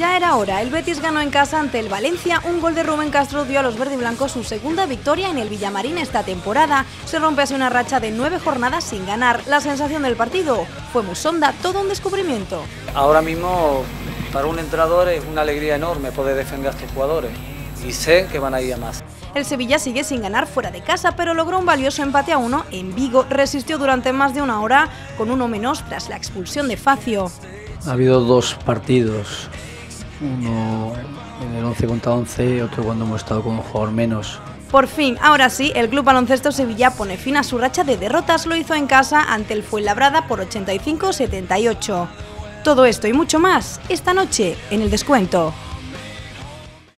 Ya era hora, el Betis ganó en casa ante el Valencia, un gol de Rubén Castro dio a los verdiblancos su segunda victoria en el Villamarín esta temporada. Se rompe así una racha de nueve jornadas sin ganar. La sensación del partido fue Musonda, todo un descubrimiento. Ahora mismo para un entrenador es una alegría enorme poder defender a estos jugadores y sé que van a ir a más. El Sevilla sigue sin ganar fuera de casa, pero logró un valioso empate a uno en Vigo. Resistió durante más de una hora con uno menos tras la expulsión de Facio. Ha habido dos partidos, uno en el 11 contra 11 y otro cuando hemos estado con un jugador menos. Por fin, ahora sí, el Club Baloncesto Sevilla pone fin a su racha de derrotas. Lo hizo en casa ante el Fuenlabrada por 85-78. Todo esto y mucho más esta noche en el descuento.